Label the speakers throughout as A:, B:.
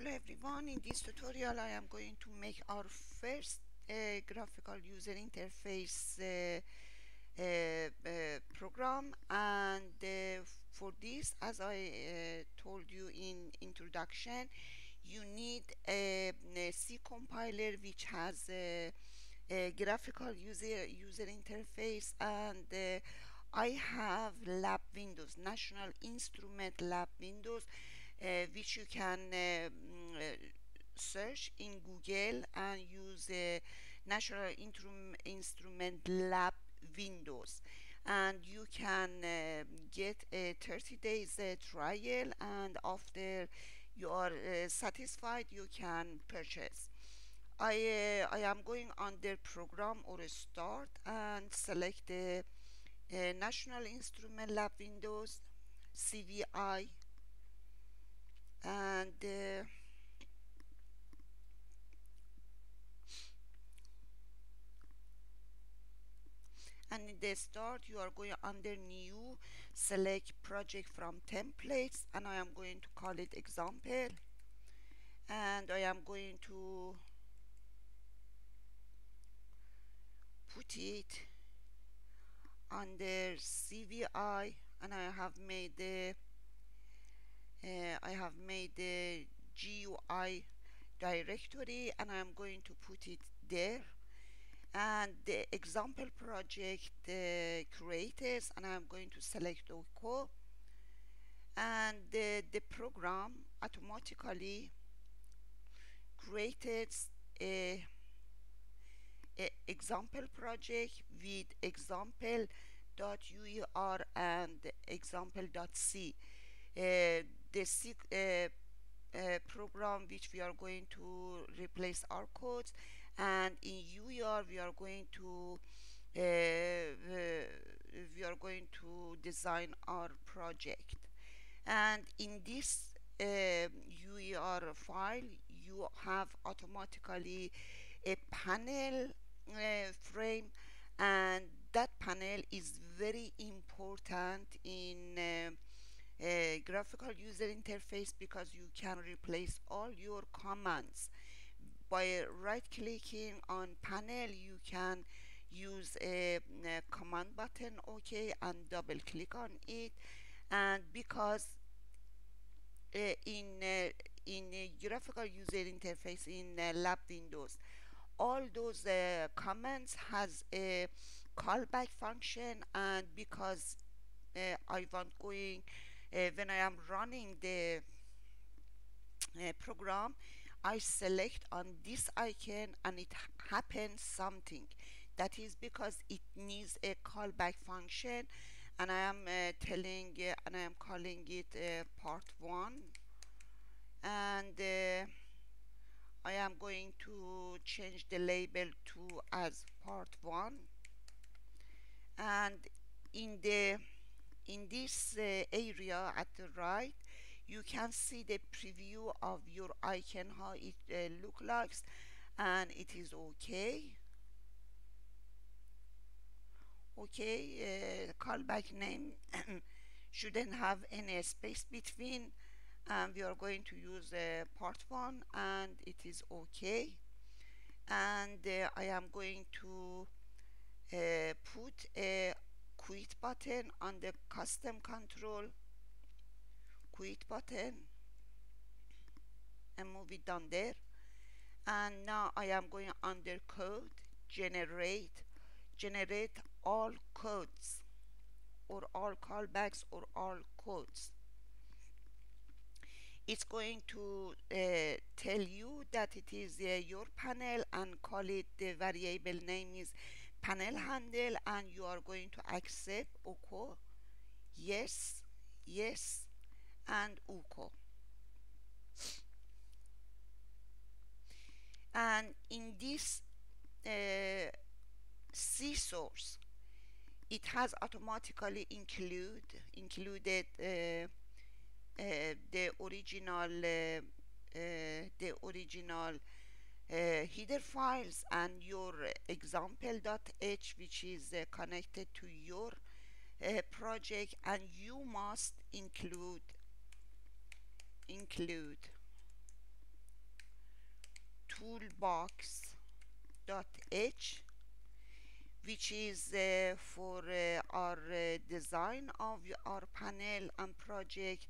A: Hello everyone, in this tutorial I am going to make our first uh, graphical user interface uh, uh, uh program. And uh, for this as I uh, told you in introduction you need a, a C compiler which has a, a, graphical user user interface. And I have lab windows national instrument lab windows which you can uh, mm, uh, search in Google and use National Instrument Lab Windows. And you can uh, get a 30 days uh, trial and after you are uh, satisfied you can purchase. I, I am going under program or start and select the National Instrument LabWindows CVI and uh, and in the start you are going under new select project from templates and I am going to call it example. And I am going to put it under CVI and I have made the I have made the GUI directory and I'm going to put it there. And the example project uh, creators and I'm going to select OK and the, the program automatically created a, a example project with example.uir and example.c uh, the uh, uh, program which we are going to replace our codes. And in UIR we are going to uh, we are going to design our project. And in this uh, UIR file you have automatically a panel uh, frame. And that panel is very important in a graphical user interface because you can replace all your commands. By right clicking on panel you can use a, a command button ok and double click on it. And because uh, in uh, in graphical user interface in uh, lab windows all those uh, commands has a callback function. And because uh, I want going when I am running the uh, program I select on this icon and it happens something. That is because it needs a callback function and I am uh, telling uh, and I am calling it uh, part 1 and uh, I am going to change the label to as part 1 and in the in this uh, area at the right you can see the preview of your icon how it uh, look like and it is okay. Okay uh, callback name shouldn't have any space between and we are going to use uh, part one and it is okay. And uh, I am going to uh, put a quit button on the custom control quit button. And move it down there. And now I am going under code generate generate all codes or all callbacks or all codes. It's going to uh, tell you that it is uh, your panel and call it the variable name is panel handle and you are going to accept OK yes yes and OK and in this uh, C source it has automatically include included uh, uh, the original uh, uh, the original uh, header files and your example.h which is uh, connected to your uh, project and you must include include toolbox h which is uh, for uh, our uh, design of our panel and project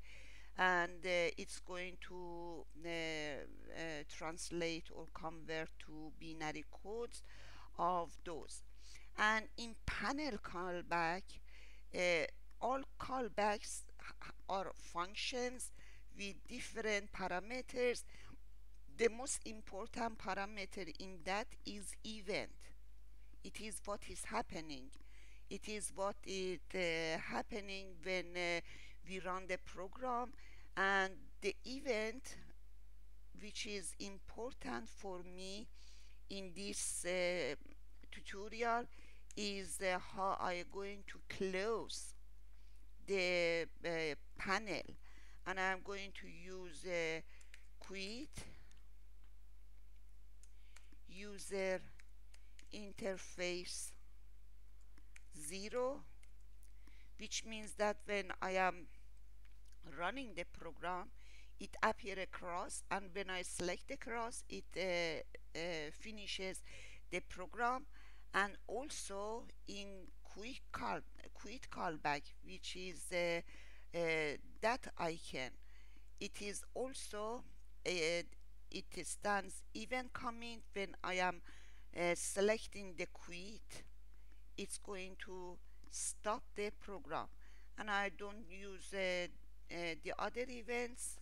A: and uh, it's going to uh, uh, translate or convert to binary codes of those. And in panel callback all callbacks are functions with different parameters the most important parameter in that is event. It is what is happening. It is what is uh, happening when uh, we run the program and the event which is important for me in this uh, tutorial is uh, how I am going to close the uh, panel. And I'm going to use uh, quit user interface 0 which means that when I am running the program it appear across and when I select the cross it uh, uh, finishes the program. And also in quick call quit callback which is uh, uh that icon it is also uh, it stands event commit when I am uh, selecting the quit it's going to stop the program. And I don't use uh, uh, the other events.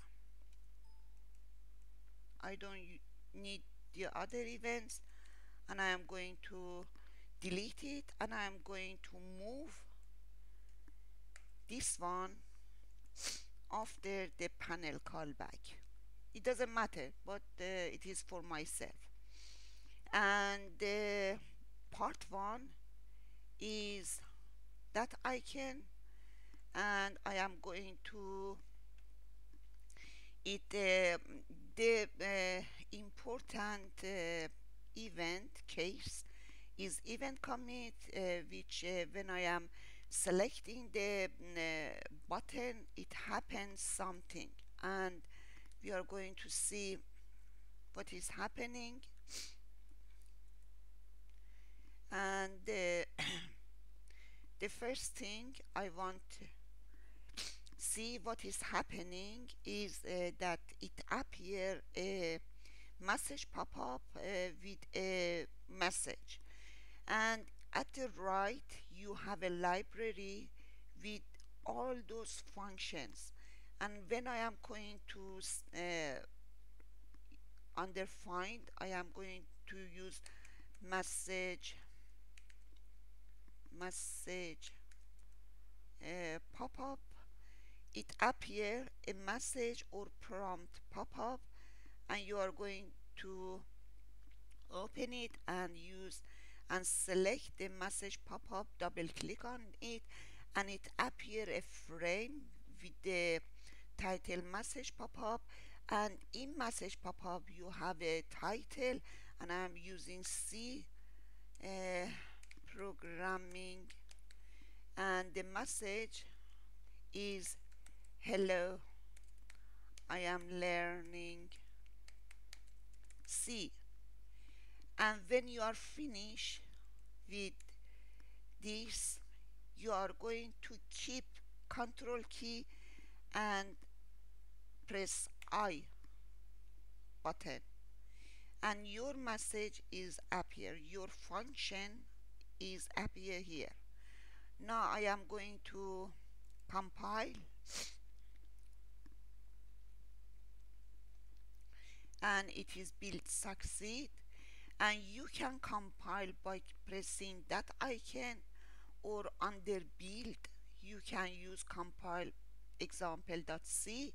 A: I don't need the other events and I am going to delete it and I am going to move this one after the panel callback. It doesn't matter but uh, it is for myself. And the part one is that icon and I am going to it uh, the uh, important uh, event case is event commit uh, which uh, when I am selecting the uh, button it happens something. And we are going to see what is happening. And the first thing I want see what is happening is uh, that it appear a message pop up uh, with a message. And at the right you have a library with all those functions. And when I am going to uh, under find I am going to use message message uh, pop-up it appear a message or prompt pop-up and you are going to open it and use and select the message pop-up double click on it and it appear a frame with the title message pop-up and in message pop-up you have a title and I'm using C uh, programming and the message is hello. I am learning C. And when you are finished with this you are going to keep control key and press I button. And your message is appear. Your function is appear here. Now I am going to compile and it is built succeed. And you can compile by pressing that icon or under build you can use compile example.c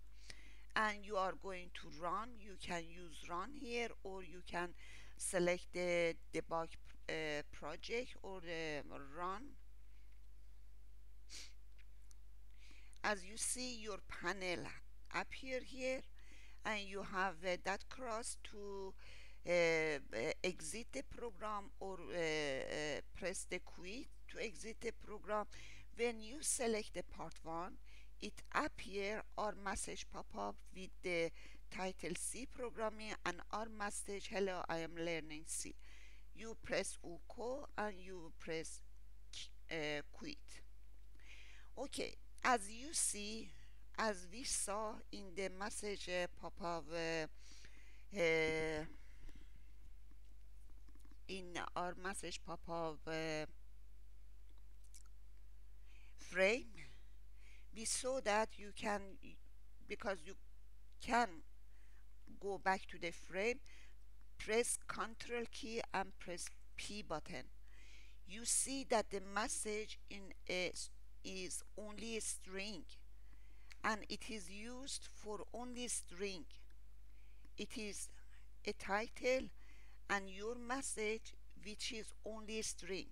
A: and you are going to run you can use run here or you can select the debug uh, project or the run. As you see your panel appear here and you have uh, that cross to uh, uh exit the program or press the quit to exit the program. When you select the part 1 it appear or message pop up with the title C programming and our message hello I am learning C. You press OK and you press uh, quit. Okay as you see as we saw in the message uh, pop up uh, uh, in our message pop up uh, frame we saw that you can because you can go back to the frame press ctrl key and press P button. You see that the message in a, is only a string and it is used for only string. It is a title and your message which is only string.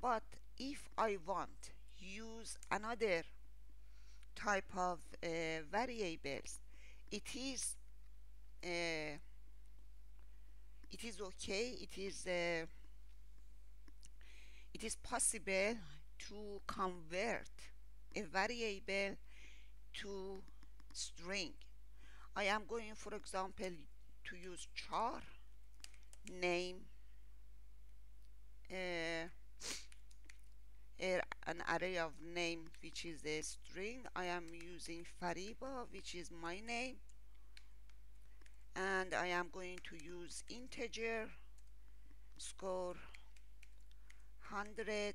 A: But if I want use another type of uh, variables. It is uh, it is okay it is uh, it is possible to convert a variable to string. I am going for example to use char name uh, an array of name which is a string. I am using Fariba which is my name. And I am going to use integer score 100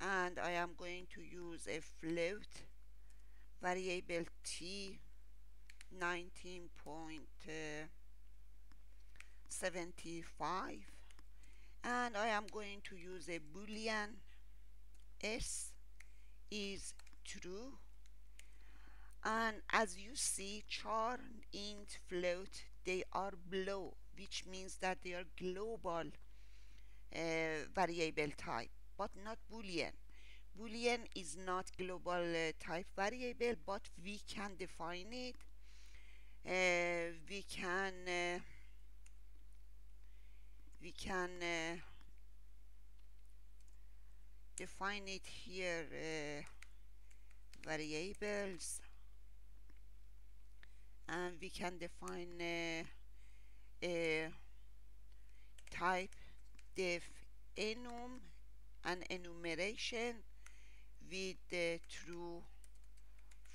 A: and I am going to use a float variable t 19.75 and I am going to use a boolean. S is true. And as you see char int float they are below which means that they are global uh, variable type but not boolean boolean is not global uh, type variable but we can define it. Uh, we can uh, we can uh, define it here uh, variables. And we can define uh, a type def enum and enumeration with the true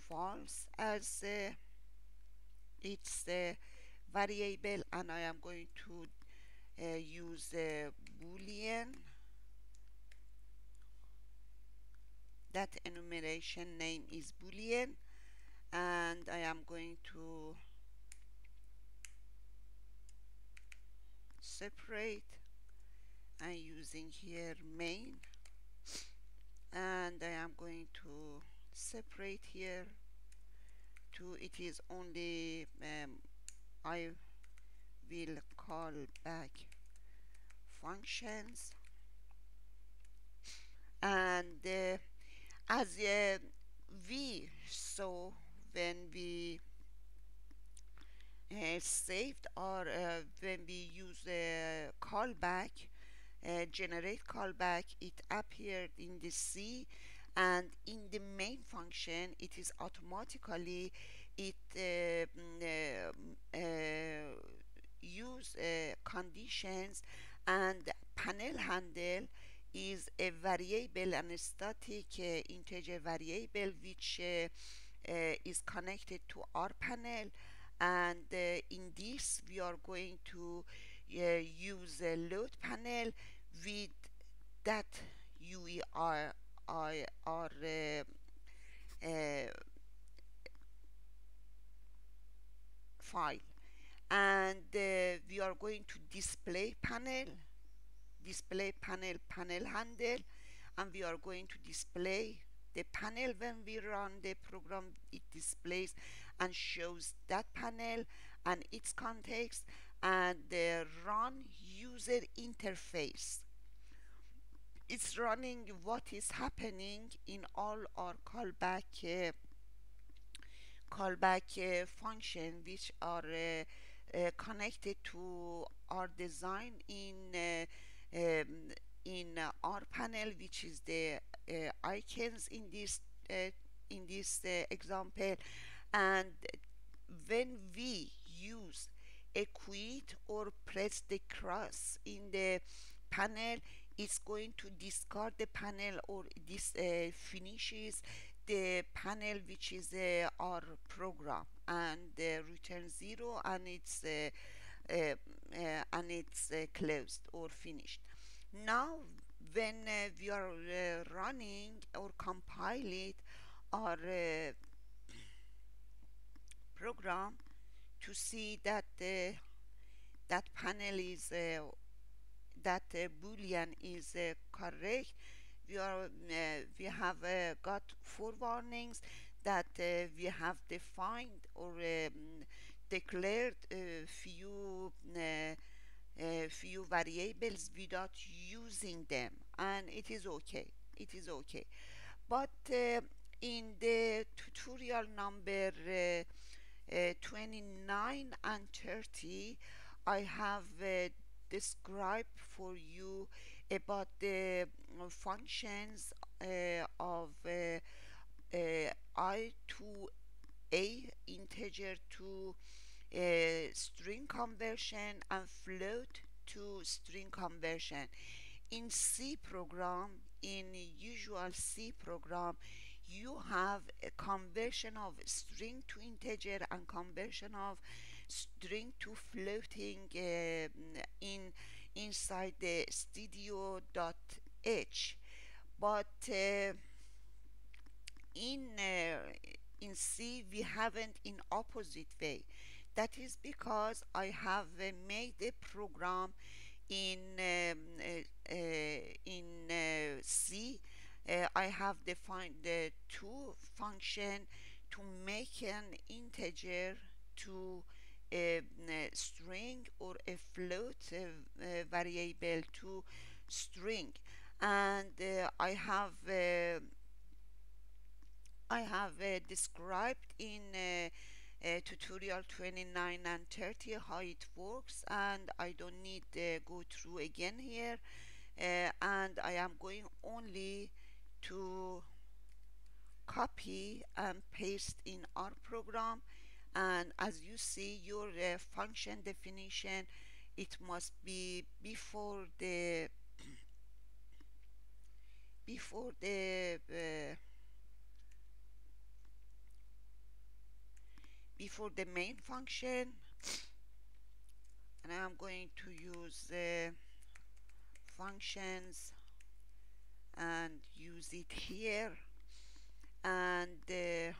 A: false as uh, its a variable and I am going to uh, use a boolean. That enumeration name is boolean and I am going to separate. And using here main and I am going to separate here to it is only um, I will call back functions. And uh, as uh, we saw when we uh, saved or uh, when we use a callback uh, generate callback it appeared in the C and in the main function it is automatically it uh, mm, uh, uh, use conditions and panel handle is a variable and a static integer variable which uh, is connected to our panel. And uh, in this we are going to uh, use a load panel with that UIR our file. And uh, we are going to display panel display panel panel handle and we are going to display the panel. When we run the program it displays and shows that panel and its context and the run user interface. It's running what is happening in all our callback uh, callback uh, function which are uh, uh connected to our design in uh, um, in our panel which is the uh, icons in this in this example. And when we use a quit or press the cross in the panel it's going to discard the panel or this uh, finishes the panel which is uh, our program. And uh, return zero and it's uh, uh, uh, and it's closed or finished. Now when we are running or compile it our program to see that that panel is that boolean is correct. We are uh, we have uh, got four warnings that uh, we have defined or um, declared a few few variables without using them and it is okay it is okay. But in the tutorial number uh, uh, 29 and 30 I have uh, described for you about the uh, functions uh, of uh, i to a integer to string conversion and float to string conversion. In C program in usual C program you have a conversion of string to integer and conversion of string to floating uh, in inside the studio.h but uh, in uh, in C we haven't in opposite way. That is because I have uh, made a program in um, uh, in uh, I have defined the two function to make an integer to a, a string or a float a, variable to string. And uh, I have uh, I have uh, described in uh, uh, tutorial 29 and 30 how it works and I don't need to go through again here. Uh, and I am going only to copy and paste in our program. And as you see your uh, function definition it must be before the before the uh, before the main function. And I'm going to use the functions and use it here. And uh,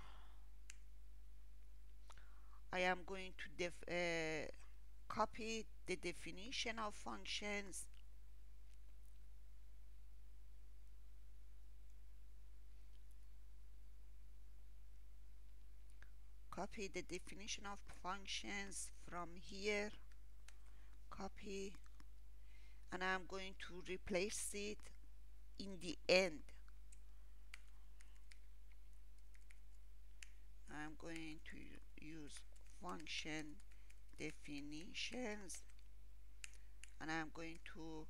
A: I am going to uh, copy the definition of functions. Copy the definition of functions from here. Copy. And I'm going to replace it in the end. I'm going to use function definitions and I'm going to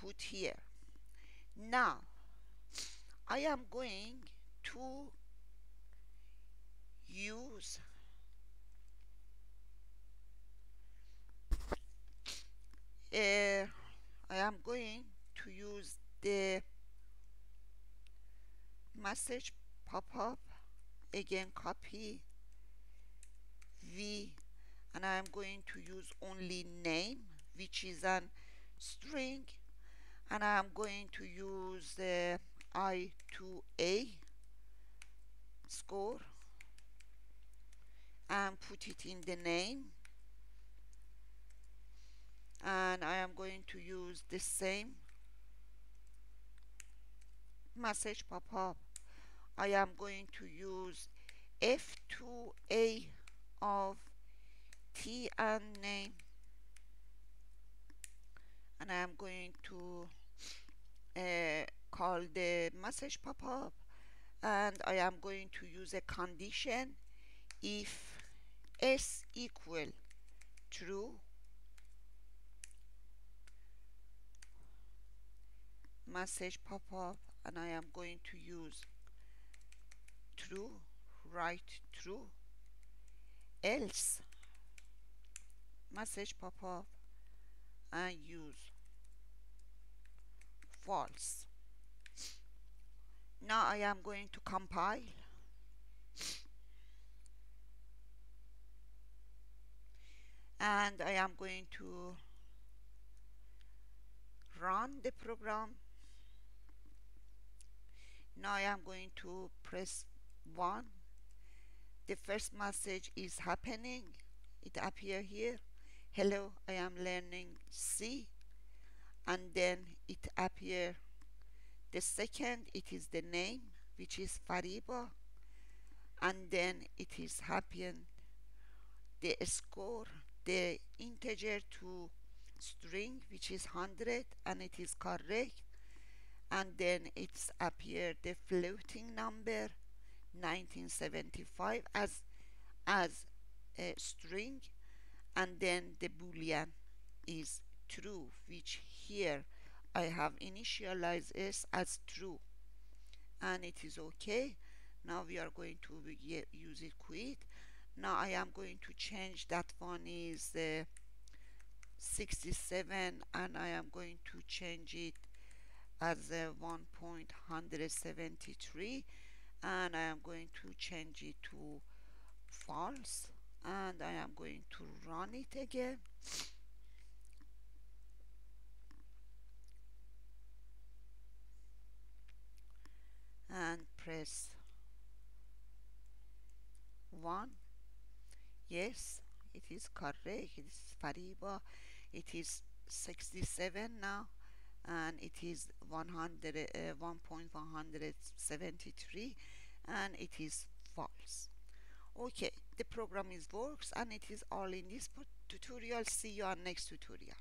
A: put here. Now I am going to use uh, I am going to use the message pop-up again copy v and I am going to use only name which is an string and I am going to use the i to a score and put it in the name. And I am going to use the same message pop-up I am going to use F2A of T and name. And I am going to uh, call the message pop-up and I am going to use a condition. If s equal true message pop-up and I am going to use true write true. Else message pop up and use false. Now I am going to compile. And I am going to run the program now I am going to press 1 the first message is happening. It appear here. Hello I am learning C. And then it appear. The second it is the name which is Fariba and then it is happen. The score the integer to string which is 100 and it is correct and then it's appeared the floating number 1975 as as a string. And then the boolean is true which here I have initialized s as true. And it is okay. Now we are going to use it quit. Now I am going to change that one is uh, 67 and I am going to change it as a 1.173 and I am going to change it to false and I am going to run it again. And press 1 yes it is correct. It is Fariba. It is 67 now and it is 100 uh, 1.173 and it is false. Okay the program is works and it is all in this tutorial. See you on next tutorial